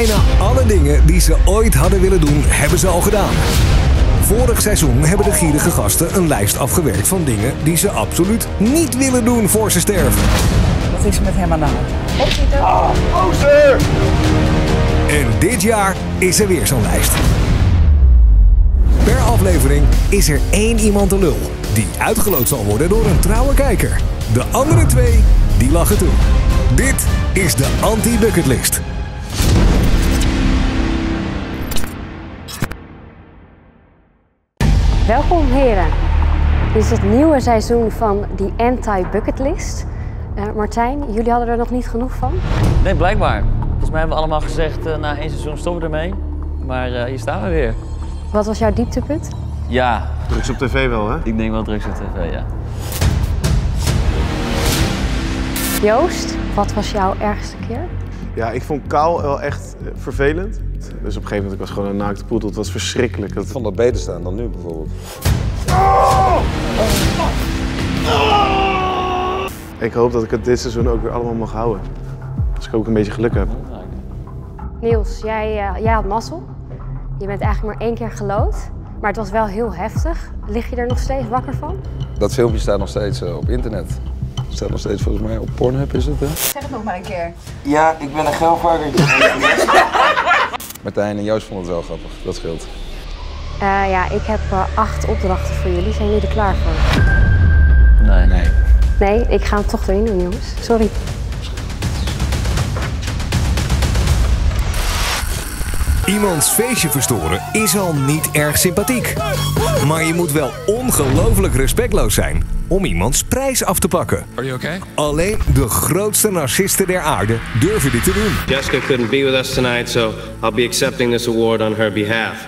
Bijna alle dingen die ze ooit hadden willen doen, hebben ze al gedaan. Vorig seizoen hebben de gierige gasten een lijst afgewerkt van dingen die ze absoluut niet willen doen voor ze sterven. Wat is er met hem aan de hand? En dit jaar is er weer zo'n lijst. Per aflevering is er één iemand de lul die uitgeloot zal worden door een trouwe kijker. De andere twee, die lachen toe. Dit is de anti-bucketlist. Welkom heren. Dit is het nieuwe seizoen van die Anti-Bucketlist. Eh, Martijn, jullie hadden er nog niet genoeg van? Nee, blijkbaar. Volgens mij hebben we allemaal gezegd, eh, na één seizoen stoppen we ermee. Maar eh, hier staan we weer. Wat was jouw dieptepunt? Ja, Drugs op tv wel, hè? ik denk wel drugs op tv, ja. Joost, wat was jouw ergste keer? Ja, ik vond kaal wel echt vervelend. Dus op een gegeven moment, ik was gewoon een naakte poedel. Het was verschrikkelijk. Dat... Ik vond dat beter staan dan nu bijvoorbeeld. Ik hoop dat ik het dit seizoen ook weer allemaal mag houden. Als ik ook een beetje geluk heb. Niels, jij, eh, jij had mazzel. Je bent eigenlijk maar één keer gelood. Maar het was wel heel heftig. Lig je er nog steeds wakker van? Dat filmpje staat nog steeds eh, op internet. Staat nog steeds volgens mij op Pornhub is het hè? Zeg het nog maar een keer. Ja, ik ben een geilvarkertje. Martijn en Joost vonden het wel grappig, dat scheelt. Eh, ja, ik heb eh, acht opdrachten voor jullie. Zijn jullie er klaar voor? Nee. Nee. Nee, ik ga hem toch erin doen, jongens. Sorry. Iemands feestje verstoren is al niet erg sympathiek. Maar je moet wel ongelooflijk respectloos zijn om iemands prijs af te pakken. Are you okay? Alleen de grootste narcisten der aarde durven dit te doen. Jessica couldn't be with us tonight, so I'll be accepting this award on her behalf.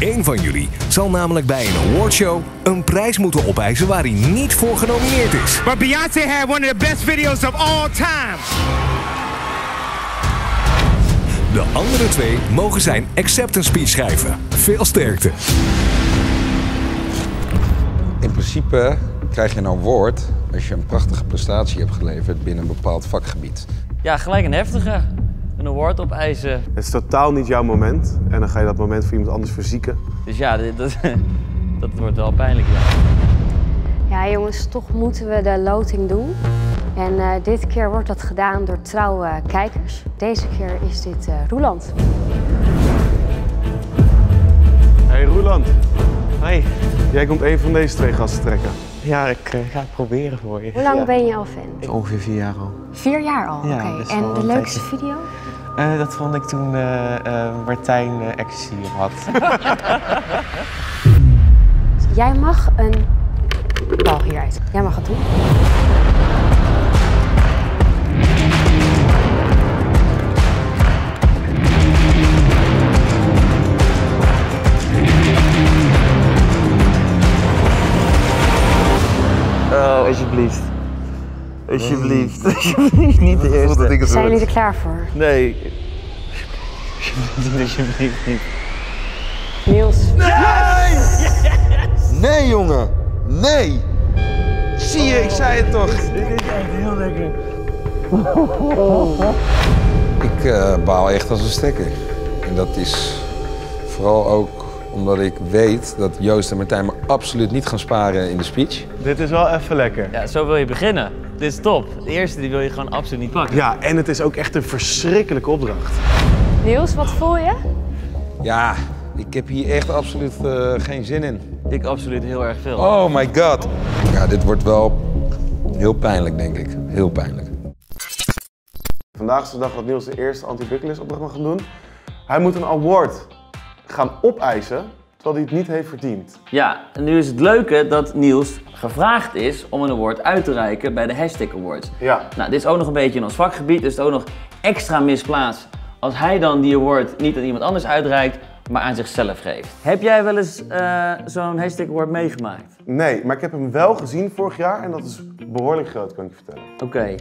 Eén van jullie zal namelijk bij een awardshow een prijs moeten opeisen waar hij niet voor genomineerd is. But Beyonce had one of the best videos of all time. De andere twee mogen zijn acceptance speech schrijven. Veel sterkte. In principe krijg je een award als je een prachtige prestatie hebt geleverd binnen een bepaald vakgebied. Ja, gelijk een heftige. Een award opeisen. Het is totaal niet jouw moment. En dan ga je dat moment voor iemand anders verzieken. Dus ja, dat, dat wordt wel pijnlijk, ja. Ja, jongens, toch moeten we de loting doen. En eh, dit keer wordt dat gedaan door trouwe kijkers. Deze keer is dit eh Roeland. Hey Roeland, Hoi. jij komt één van deze twee gasten trekken. Ja, ik eh, ga het proberen voor je. Hoe lang Ja. ben je al fan? Ongeveer vier jaar al. Vier jaar al, Ja, oké. En de een leukste tijdje. video? Eh, dat vond ik toen eh, eh, Martijn eh ecstasy had. Jij mag een bal hieruit. Jij mag het doen. Alsjeblieft. Alsjeblieft. Alsjeblieft, niet de eerste. Zijn jullie er klaar voor? Nee. Alsjeblieft, alsjeblieft niet. Niels. Nee jongen, nee! Zie je, ik zei het toch. Dit is echt heel lekker. Ik eh, baal echt als een stekker. En dat is vooral ook omdat ik weet dat Joost en Martijn me absoluut niet gaan sparen in de speech. Dit is wel even lekker. Ja, zo wil je beginnen. Dit is top. De eerste die wil je gewoon absoluut niet pakken. Ja, en het is ook echt een verschrikkelijke opdracht. Niels, wat voel je? Ja, ik heb hier echt absoluut eh, geen zin in. Ik absoluut heel erg veel. Oh my god. Ja, dit wordt wel heel pijnlijk, denk ik. Heel pijnlijk. Vandaag is de dag dat Niels de eerste anti-bucketlist opdracht mag gaan doen. Hij moet een award gaan opeisen, terwijl hij het niet heeft verdiend. Ja, en nu is het leuke dat Niels gevraagd is om een award uit te reiken bij de Hashtag Awards. Ja. Nou, dit is ook nog een beetje in ons vakgebied, dus het is ook nog extra misplaatst als hij dan die award niet aan iemand anders uitreikt, maar aan zichzelf geeft. Heb jij wel eens eh, zo'n Hashtag Award meegemaakt? Nee, maar ik heb hem wel gezien vorig jaar en dat is behoorlijk groot, kan ik je vertellen. Oké.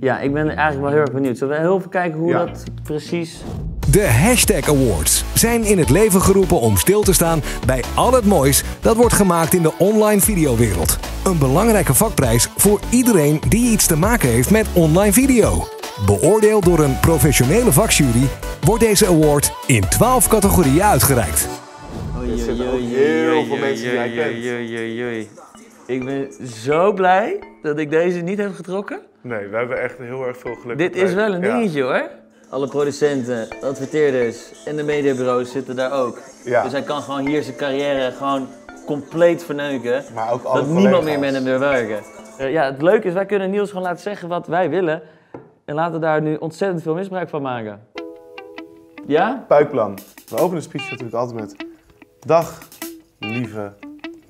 Ja, ik ben eigenlijk wel heel erg benieuwd. Zullen we heel even kijken hoe Ja. dat precies... De Hashtag Awards zijn in het leven geroepen om stil te staan bij al het moois dat wordt gemaakt in de online videowereld. Een belangrijke vakprijs voor iedereen die iets te maken heeft met online video. Beoordeeld door een professionele vakjury wordt deze award in 12 categorieën uitgereikt. Er zitten ook heel veel mensen die jij kent. Ik ben zo blij dat ik deze niet heb getrokken. Nee, we hebben echt heel erg veel geluk. Dit is wel een dingetje hoor. Alle producenten, adverteerders en de mediabureaus zitten daar ook. Ja. Dus hij kan gewoon hier zijn carrière gewoon compleet verneuken. Maar ook alle dat niemand meer met hem wil werken. Eh, ja, het leuke is, wij kunnen Niels gewoon laten zeggen wat wij willen. En laten daar nu ontzettend veel misbruik van maken. Ja? Puikplan. We openen de speech natuurlijk altijd met... Dag, lieve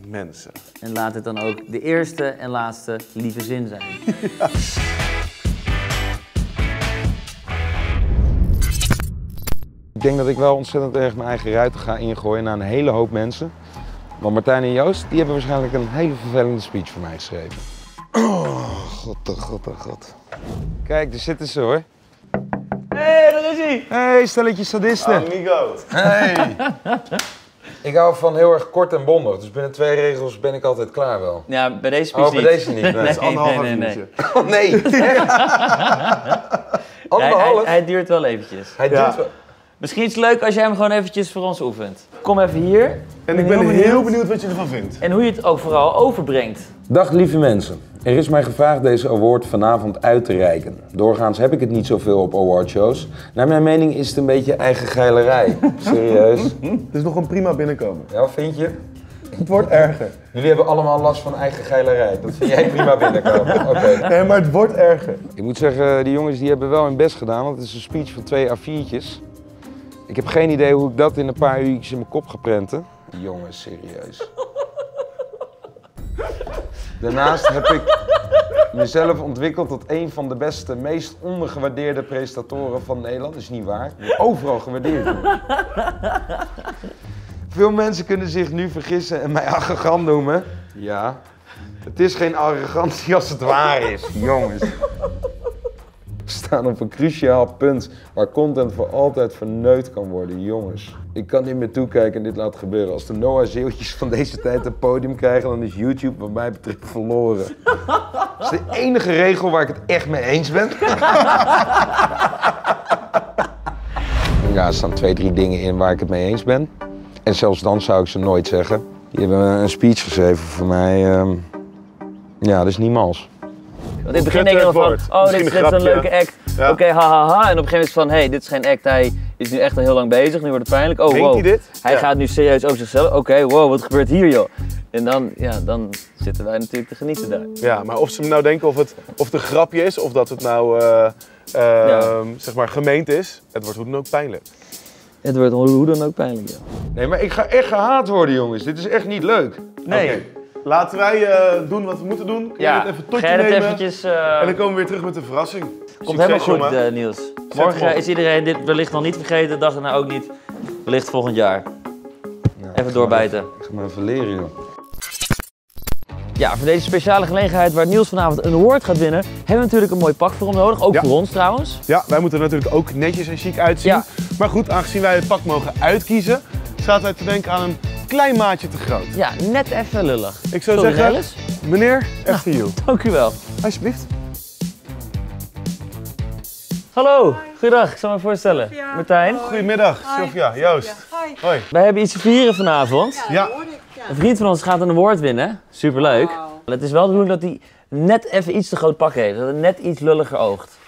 mensen. En laat het dan ook de eerste en laatste lieve zin zijn. Ik denk dat ik wel ontzettend erg mijn eigen ruiten ga ingooien naar een hele hoop mensen. Want Martijn en Joost, die hebben waarschijnlijk een hele vervelende speech voor mij geschreven. Oh, god, oh god, oh god. Kijk, daar zitten ze hoor. Hé, hey, daar is hij! Hey, stelletje sadisten. Amigo. Hey. ik hou van heel erg kort en bondig, dus binnen twee regels ben ik altijd klaar wel. Ja, bij deze speech Oh, bij niet. deze niet. Nee. Nee, nee, Anderhalf nee. Oh nee. Hij, Anderhalf? hij, hij duurt wel eventjes. Hij Ja. duurt wel. Misschien is het leuk als jij hem gewoon eventjes voor ons oefent. Kom even hier. En ik ben heel benieuwd wat je ervan vindt. En hoe je het ook vooral overbrengt. Dag lieve mensen. Er is mij gevraagd deze award vanavond uit te reiken. Doorgaans heb ik het niet zoveel op awardshows. Naar mijn mening is het een beetje eigen geilerij. Serieus? Het is nog een prima binnenkomen. Ja, vind je? Het wordt erger. Jullie hebben allemaal last van eigen geilerij. Dat vind jij prima binnenkomen. Oké. Nee, maar het wordt erger. Ik moet zeggen, die jongens die hebben wel hun best gedaan, want het is een speech van twee A4'tjes. Ik heb geen idee hoe ik dat in een paar uurtjes in mijn kop ga prenten. Jongens, serieus. Daarnaast heb ik mezelf ontwikkeld tot een van de beste, meest ondergewaardeerde presentatoren van Nederland. Dat is niet waar. Overal gewaardeerd. Veel mensen kunnen zich nu vergissen en mij arrogant noemen. Ja. Het is geen arrogantie als het waar is, jongens. Staan op een cruciaal punt waar content voor altijd verneut kan worden, jongens. Ik kan niet meer toekijken en dit laten gebeuren. Als de Noah Zeeuwtjes van deze tijd een podium krijgen, dan is YouTube wat mij betreft verloren. Dat is de enige regel waar ik het echt mee eens ben. Ja, er staan twee, drie dingen in waar ik het mee eens ben. En zelfs dan zou ik ze nooit zeggen. Die hebben een speech geschreven voor mij. ehm, ja, dat is niet mals. Want in het begin denk je dan van, oh, dit Misschien is een leuke act. Ja. Oké, hahaha. En op een gegeven moment is het van, hé, hey, dit is geen act. Hij is nu echt al heel lang bezig. Nu wordt het pijnlijk. Oh, wow. hij dit? Hij Ja. gaat nu serieus over zichzelf. Oké, wow, wat gebeurt hier, joh? En dan, ja, dan zitten wij natuurlijk te genieten daar. Ja, maar of ze nou denken of het, of het een grapje is, of dat het nou eh, eh, zeg maar gemeend is, het wordt hoe dan ook pijnlijk. Het wordt hoe dan ook pijnlijk, ja. Nee, maar ik ga echt gehaat worden, jongens. Dit is echt niet leuk. Nee. Oké. Laten wij eh, doen wat we moeten doen. Kun je Ja, het even tot je ga je het nemen? eventjes... eh, En dan komen we weer terug met een verrassing. Komt helemaal goed, eh, Niels. Morgen is iedereen dit wellicht nog niet vergeten, de dag daarna ook niet. Wellicht volgend jaar. Even doorbijten. Ik ga maar even leren, joh. Ja, voor deze speciale gelegenheid waar Niels vanavond een award gaat winnen, hebben we natuurlijk een mooi pak voor hem nodig. Ook Ja. voor ons trouwens. Ja, wij moeten er natuurlijk ook netjes en chic uitzien. Ja. Maar goed, aangezien wij het pak mogen uitkiezen, zaten wij te denken aan een klein maatje te groot. Ja, net even lullig. Ik zou Sorry, zeggen, meneer, after you. Dank u wel. Alsjeblieft. Hallo, goeiedag. Ik zal me voorstellen. Martijn. Goedemiddag, Sylvia, Joost. Hoi. Wij hebben iets te vieren vanavond. Ja, Een vriend van ons gaat een award winnen. Superleuk. Het is wel de bedoeling dat hij net even iets te groot pak heeft. Dat het net iets lulliger oogt.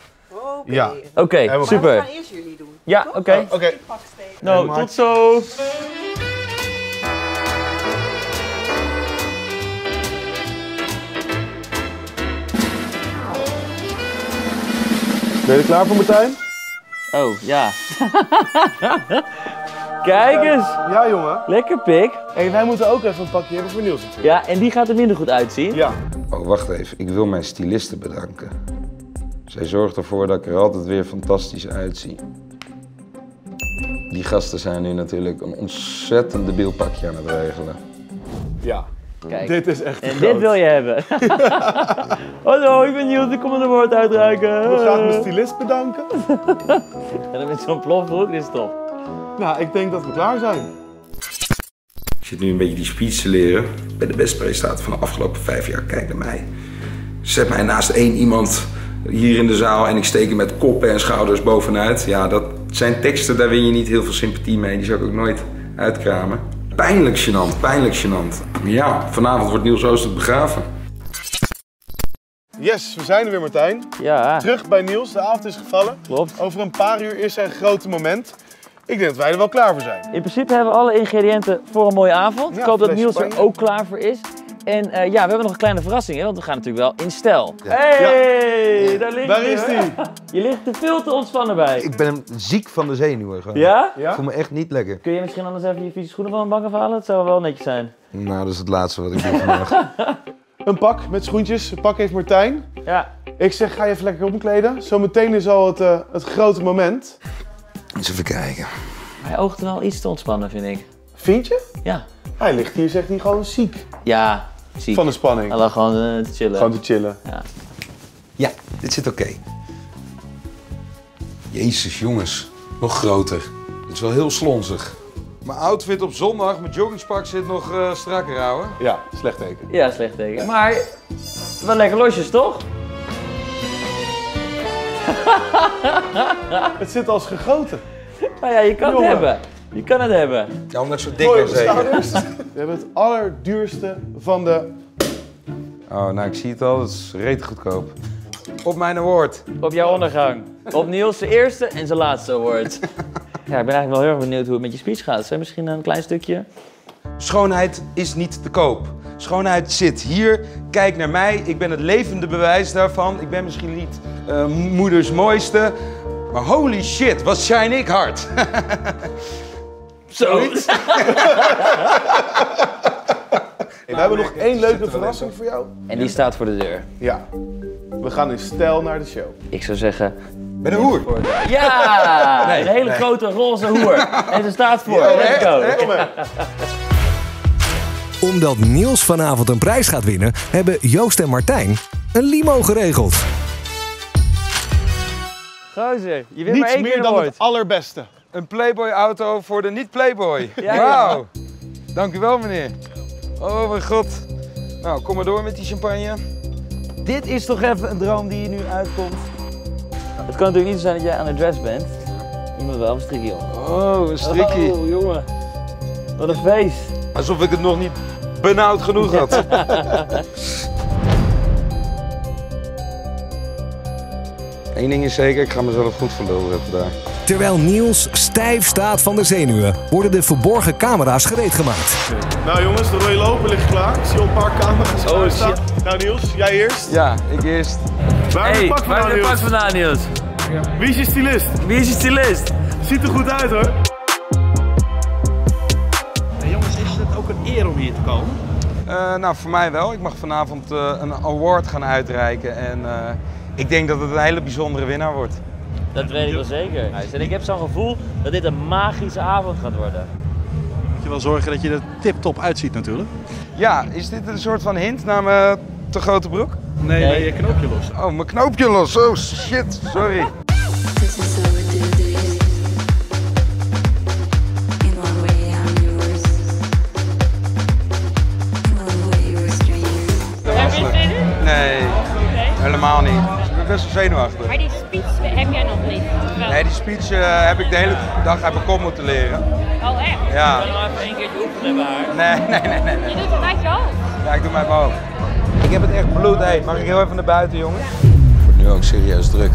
ja. Oké, Helemaal goed. super. eerst jullie doen. Ja, oké. Oké. Nou, tot zo. Ben je er klaar voor, Martijn? Oh, ja. Kijk eens. Ja, jongen. Lekker pik. Hey, wij moeten ook even een pakje hebben voor Niels natuurlijk. Ja, en die gaat er minder goed uitzien. Ja. Oh, wacht even. Ik wil mijn styliste bedanken. Zij zorgt ervoor dat ik er altijd weer fantastisch uitzie. Die gasten zijn nu natuurlijk een ontzettend debiel pakje aan het regelen. Ja. Kijk. Dit is echt En groot. dit wil je hebben. Hallo, ik ben Niels, ik kom een award uitreiken. Ik wil graag mijn stylist bedanken. En dan met zo'n plofbroek, dit is top. Nou, ik denk dat we klaar zijn. Ik zit nu een beetje die speech te leren. Ik ben de beste presentator van de afgelopen vijf jaar. Kijk naar mij. Zet mij naast één iemand hier in de zaal en ik steek er met koppen en schouders bovenuit. Ja, dat zijn teksten, daar win je niet heel veel sympathie mee. Die zou ik ook nooit uitkramen. Pijnlijk gênant, pijnlijk gênant. Ja, vanavond wordt Niels Ooster begraven. Yes, we zijn er weer Martijn. Ja, Terug bij Niels, de avond is gevallen. klopt. Over een paar uur is zijn grote moment. Ik denk dat wij er wel klaar voor zijn. In principe hebben we alle ingrediënten voor een mooie avond. Ja, ik hoop dat Niels er ook klaar voor is. En eh, ja, we hebben nog een kleine verrassing, hè, want we gaan natuurlijk wel in stijl. Hey, daar ligt Daar hij, is hij. Je ligt er veel te ontspannen bij. Ik ben ziek van de zenuwen gewoon. Ja? Ik voel me echt niet lekker. Kun je misschien anders even je vieze schoenen van de bank afhalen? Het zou wel netjes zijn. Nou, dat is het laatste wat ik doe vandaag. Een pak met schoentjes. Een pak heeft Martijn. Ja. Ik zeg, ga je even lekker omkleden. Zometeen is al het, eh, het grote moment. Eens even kijken. Hij oogt wel iets te ontspannen, vind ik. Vind je? Ja. Hij ligt hier, zegt hij, gewoon ziek. Ja, ziek. Van de spanning. Hij lag gewoon eh, te chillen. Gewoon te chillen. Ja, dit zit oké. Jezus, jongens. Nog groter. Dit is wel heel slonzig. Mijn outfit op zondag, mijn joggingspak zit nog eh, strakker, ouwe. Ja, slecht teken. Ja, slecht teken. Maar wel lekker losjes, toch? Het zit als gegoten. Nou ja, je kan Jongen. het hebben. Je kan het hebben. Ja, omdat ik zo dik Mooi zeker. schouders. We hebben het allerduurste van de... Oh, nou, ik zie het al. Dat is rete goedkoop. Op mijn award. Op jouw ondergang. Op Niels zijn eerste en zijn laatste award. Ja, ik ben eigenlijk wel heel erg benieuwd hoe het met je speech gaat. Zijn misschien een klein stukje? Schoonheid is niet te koop. Schoonheid zit hier. Kijk naar mij. Ik ben het levende bewijs daarvan. Ik ben misschien niet eh, moeders mooiste. Maar holy shit, wat shine ik hard. Zo. we hebben nog één leuke verrassing voor jou. En die staat voor de deur. Ja. We gaan in stijl naar de show. Ik zou zeggen... Ben een hoer. Ja! een hele grote roze hoer. En ze staat voor. Let's go. Omdat Niels vanavond een prijs gaat winnen, hebben Joost en Martijn een limo geregeld. Gozer, je wint maar één meer keer dan dan het allerbeste. Een Playboy auto voor de niet-Playboy. Ja, Wauw. Dank u wel, meneer. Oh, mijn god. Nou, kom maar door met die champagne. Dit is toch even een droom die je nu uitkomt. Het kan natuurlijk niet zo zijn dat jij aan het dress bent. Je moet wel een strikje om. Oh, een strikkie. Oh, jongen. Wat een feest. Alsof ik het nog niet benauwd genoeg had. Eén ding is zeker, ik ga mezelf goed lul zetten daar. Terwijl Niels stijf staat van de zenuwen, worden de verborgen camera's gereed gemaakt. Nou jongens, de rode loper ligt klaar. Ik zie al een paar camera's Oh, shit. Nou Niels, jij eerst. Ja, ik eerst. Waar het pak waar pak vandaan, Niels? Wie is je stylist? Wie is je stylist? Ziet er goed uit hoor. jongens, is het ook een eer om hier te komen? Eh, nou, voor mij wel. Ik mag vanavond eh, een award gaan uitreiken. En eh, ik denk dat het een hele bijzondere winnaar wordt. Dat weet ik wel zeker. En ik heb zo'n gevoel dat dit een magische avond gaat worden. Moet je wel zorgen dat je er tip-top uitziet natuurlijk. Ja, is dit een soort van hint naar mijn te grote broek? Nee, nee, je knoopje los. Oh, mijn knoopje los. Oh, shit. Sorry. This is how we do this. In one way I'm yours. In one way you're a stranger. Heb je zin in? Nee, helemaal niet. Ik ben best wel zenuwachtig. Maar die speech heb jij nog niet. Wel. Nee, die speech eh, heb ik de hele dag uit mijn kop moeten leren. Oh echt? Ja. nog even één keertje oefenen haar. Nee, nee, nee, nee. nee. Je doet het uit je hoofd. Ja, ik doe mij mijn hoofd. Ik heb het echt bloed. Hey, mag ik heel even naar buiten, jongens? Het wordt nu ook serieus druk.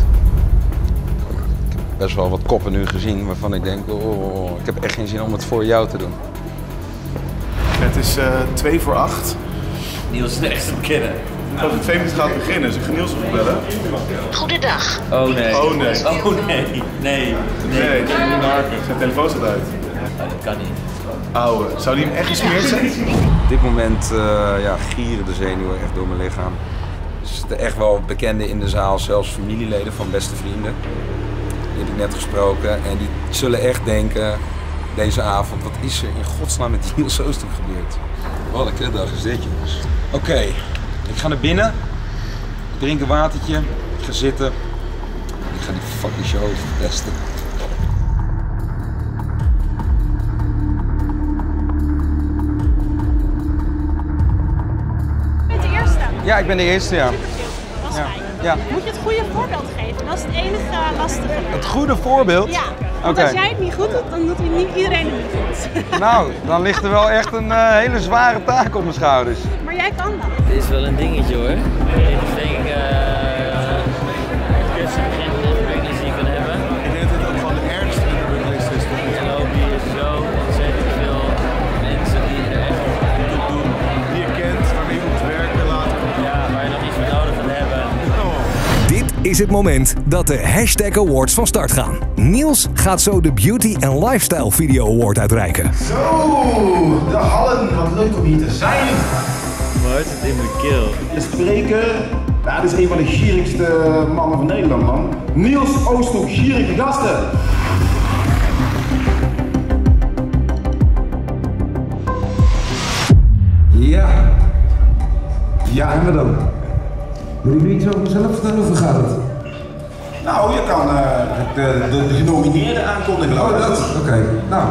Ik heb best wel wat koppen nu gezien waarvan ik denk, oh, ik heb echt geen zin om het voor jou te doen. Het is eh 2 voor 8. Niels is de eerste bekennen. Als het twee minuten gaat beginnen, dus ik ga Niels even bellen. Goedendag. Oh nee. Oh nee. Oh nee. Nee. Nee. Nee, ik kan niet naar harken. Zijn telefoon staat uit. Oh, dat kan niet. Ouwe, zou die hem echt gesmeerd zijn? Op dit moment eh, ja, gieren de zenuwen echt door mijn lichaam. Er zitten echt wel bekenden in de zaal, zelfs familieleden van beste vrienden. Die heb ik net gesproken en die zullen echt denken deze avond, wat is er in godsnaam met Niels Oostuk gebeurd? Wat een kutdag is dit jongens. Oké, ik ga naar binnen, ik drink een watertje, ik ga zitten. Ik ga die fucking show testen. Ja, ik ben de eerste ja. Dat is Ja. moet je het goede voorbeeld geven. Dat is het enige lastige. Het goede voorbeeld? Ja. Want Oké. als jij het niet goed doet, dan doet niet iedereen het niet goed. Nou, dan ligt er wel echt een eh, hele zware taak op mijn schouders. Maar jij kan dat. Dit is wel een dingetje hoor. Dit is denk ik is het moment dat de Hashtag Awards van start gaan. Niels gaat zo de Beauty and Lifestyle Video Award uitreiken. Zo, de Hallen, wat leuk om hier te zijn. Wat het in mijn keel. De spreker, nou, dit is een van de gierigste mannen van Nederland, man. Niels Oosthoek, gierige gasten. Ja. Ja, en wat dan? Moet ik nu iets over mezelf vertellen of hoe gaat het? Nou, je kan eh, de, de, de genomineerde aankondigen. Oh, dat? Oké. Nou,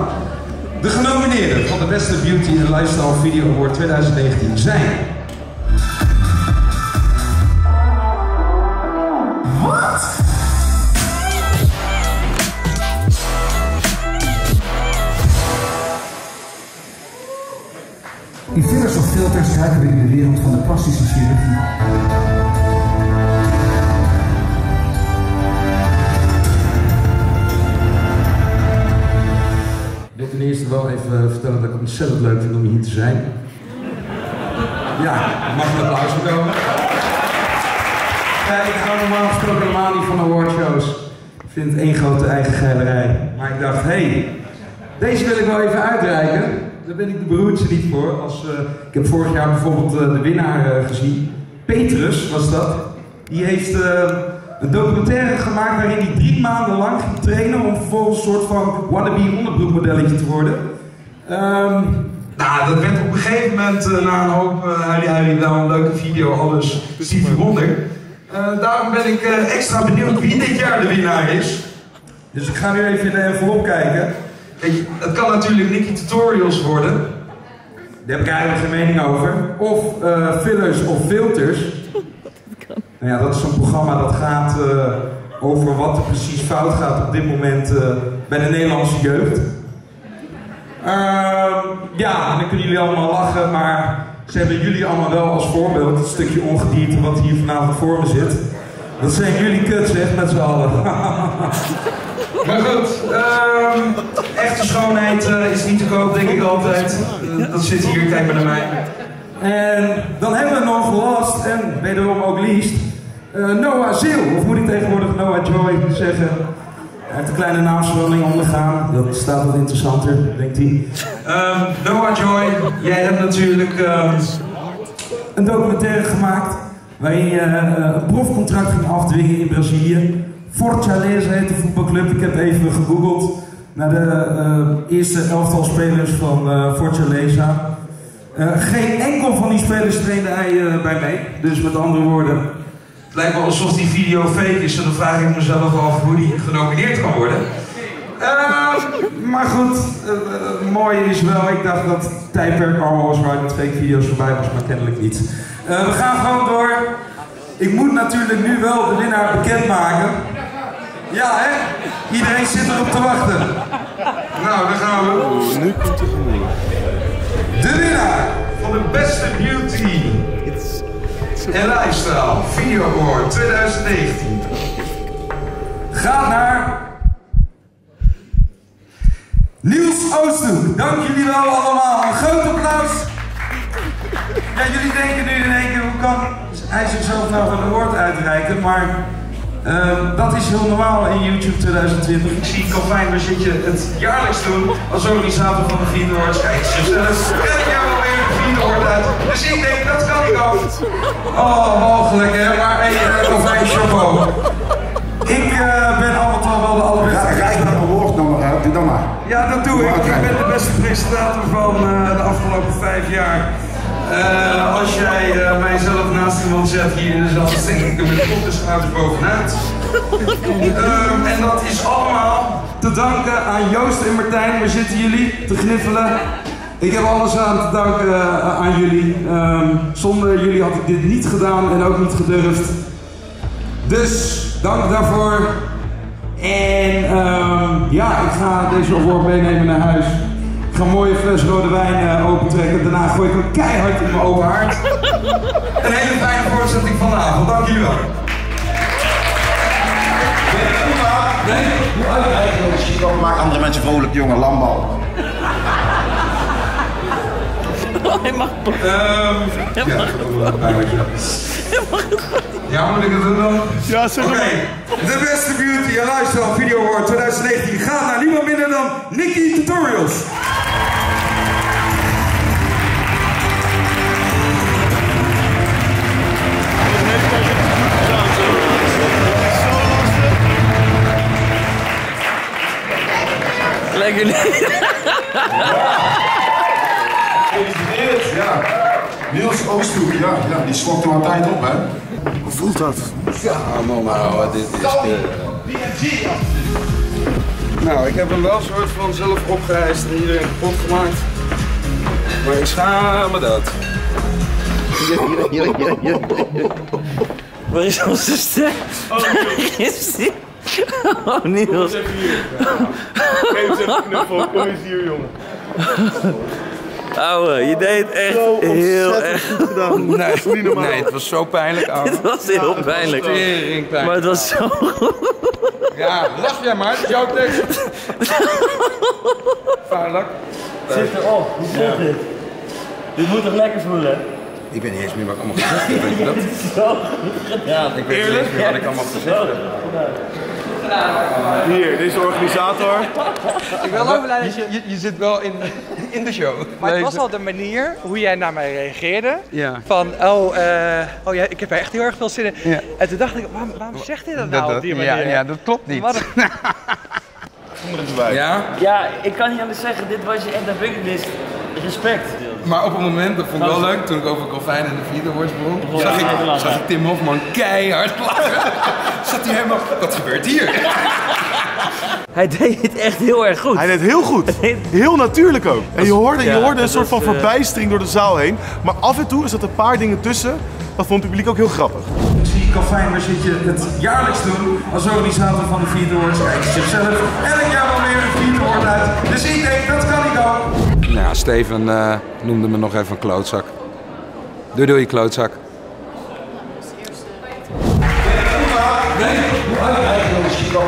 de genomineerden van de beste Beauty and Lifestyle Video Award 2019 zijn... Wat? In Fillers of Filters duiken we in de wereld van de plastische chirurgie. Ten eerste wel even vertellen dat ik het ontzettend leuk vind om hier te zijn. Ja, mag een applaus komen. Ja, ik ga normaal gesproken helemaal niet van awardshows. Ik vind het één grote eigen geilerij. Maar ik dacht, hé, hey, deze wil ik wel even uitreiken. Daar ben ik de beroerdste niet voor. Als, eh, ik heb vorig jaar bijvoorbeeld eh, de winnaar eh, gezien. Petrus was dat. Die heeft eh, een documentaire gemaakt waarin hij drie maanden lang ging trainen om vervolgens een soort van wannabe onderbroekmodelletje te worden. Ehm, nou, dat werd op een gegeven moment eh, na een hoop uh, huilie huilie wel een leuke video, alles Stevie Wonder. Eh, daarom ben ik eh, extra benieuwd wie dit jaar de winnaar is. Dus ik ga nu even in de envelop kijken. Kijk, het kan natuurlijk Nicky Tutorials worden. Daar heb ik eigenlijk geen mening over. Of eh, fillers of filters. Nou ja, dat is een programma dat gaat eh, over wat er precies fout gaat op dit moment eh, bij de Nederlandse jeugd. Ehm, ja, en dan kunnen jullie allemaal lachen, maar ze hebben jullie allemaal wel als voorbeeld. Het stukje ongedierte wat hier vanavond voor me zit. Dat zijn jullie kut zeg, met z'n allen. maar goed, ehm, echte schoonheid eh, is niet te koop, denk ik altijd. Dat zit hier, kijk maar naar mij. En dan hebben we nog last en wederom ook least eh, Noah Zeel. Of moet ik tegenwoordig Noah Joy zeggen? Hij heeft een kleine naamsverandering ondergaan. Dat staat wat interessanter, denkt hij. Ehm, Noah Joy, jij hebt natuurlijk ehm, een documentaire gemaakt waarin je eh, een profcontract ging afdwingen in Brazilië. Fortaleza heet de voetbalclub. Ik heb even gegoogeld naar de eh, eerste elftal spelers van Fortaleza. Geen enkel van die spelers trainde hij bij mee. Dus met andere woorden, het lijkt wel alsof die video fake is. En dan vraag ik mezelf af hoe die genomineerd kan worden. Eh, maar goed, eh, eh, het mooie is wel, ik dacht dat het tijdperk allemaal was waar de fake video's voorbij was, maar kennelijk niet. Eh, we gaan gewoon door. Ik moet natuurlijk nu wel de winnaar bekendmaken. Ja, hè? Iedereen zit erop te wachten. Nou, daar gaan we. Nu komt de. De winnaar van de beste beauty en lifestyle video award 2019 gaat naar Niels Oosthoek. Dank jullie wel allemaal. Een groot applaus. Ja, jullie denken nu in één keer, hoe kan hij zichzelf nou van de woord uitreiken? Maar ehm, dat is heel normaal in YouTube 2020. Ik zie Calvin, waar zit je het jaarlijks doen als organisator van de Vriend Awards. Kijk, zichzelf uit. Dus ik denk, dat kan ik ook. Oh, mogelijk hè, maar uh, Calvin, chapeau. Ik eh, ben allemaal wel de allerbeste. Rijk dat award nog maar doe dan maar. Ja, dat doe ik. Ik ben de beste presentator van eh, de afgelopen vijf jaar. Eh, als jij eh, mijzelf naast iemand zet hier in de zaal, dan denk ik er met de kop de schouders bovenuit. Ehm, en dat is allemaal te danken aan Joost en Martijn. Waar zitten jullie te gniffelen? Ik heb alles aan te danken eh, aan jullie. Ehm, zonder jullie had ik dit niet gedaan en ook niet gedurfd. Dus dank daarvoor. En ehm, ja, ik ga deze award meenemen naar huis. Ik ga een mooie fles rode wijn eh, opentrekken. Daarna gooi ik hem keihard in mijn open haard. een hele fijne voorzetting van de avond. Dank jullie wel. Nee? Chico maakt andere mensen vrolijk, jongen, landbouw. Hij mag Ehm ja, ja, moet ik het doen dan? Ja, zeg Oké, de beste beauty en lifestyle video award 2019 gaat naar niemand minder dan Nicky Tutorials. Lekker Niels Oosthoek, ja, ja, die slokt er wat tijd op, hè. Hoe voelt dat? Ja, mama, dit is... Nou, ik heb hem wel soort van zelf opgeheist en iedereen kapot gemaakt. Maar ik schaam me dood. Waar is onze stem? Is die? Oh, Niels. Geef eens even een knuffel, kom eens hier, jongen. Ouwe, je deed echt Zo heel ontzettend erg. goed gedaan. Nee, nee, het was zo pijnlijk, ouwe. Het was heel pijnlijk. Tering pijnlijk. Maar het was zo Ja, lach jij maar, het is jouw tekst. Vuilak. Zit erop. Hoe voelt dit? Dit moet toch lekker voelen? Ik weet niet eens meer wat ik allemaal gezegd heb, weet je dat? Zo gedaan. Ik weet niet eens meer wat ik allemaal gezegd heb. Hier, deze organisator. Ik ben wel blij dat Je, je, je zit wel in, in de show. Maar het was al de manier hoe jij naar mij reageerde. Ja. Van, oh, eh, oh ja, ik heb er echt heel erg veel zin in. Ja. En toen dacht ik, waarom, waarom zegt hij dat nou Dat- op die manier? ja, ja, dat klopt niet. Wat een- Ja, Ja, ik kan niet anders zeggen. Dit was je echt een bucketlist. Respect. maar op het moment, dat vond ik wel leuk, toen ik over Calvin en de vierde Awards begon, zag, ik, zag ik Tim Hofman keihard lachen. Zat hij helemaal, wat gebeurt hier? Hij deed het echt heel erg goed. Hij deed heel goed. Heel natuurlijk ook. En je hoorde, je hoorde een soort van eh, verbijstering door de zaal heen. Maar af en toe is er een paar dingen tussen. Dat vond het publiek ook heel grappig. Ik zie zit je het jaarlijks doen als organisator van de Viert Awards. Kijk, zichzelf elk jaar wel weer een Viert Award uit. Dus ik denk, dat kan niet ook. Nou, Steven eh, noemde me nog even een klootzak. Doei doei, klootzak.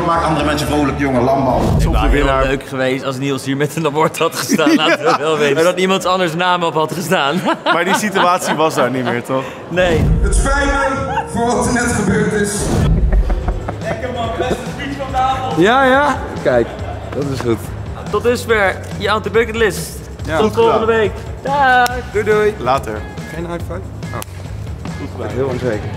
Maakt andere mensen vrolijk, jongen, landbouw. Het was heel leuk geweest als Niels hier met een abort had gestaan. Laten we wel weten. En dat iemand anders naam op had gestaan. Maar die situatie was daar niet meer, toch? Nee. Het spijt me voor wat er net gebeurd is. Lekker man, beste speech van de avond. Ja, ja. Kijk, dat is goed. Tot dusver, je anti bucketlist. Ja. Tot volgende gedaan. week. Dag. Doei doei. Later. Geen high five? Oh. Goed gedaan. Heel onzeker.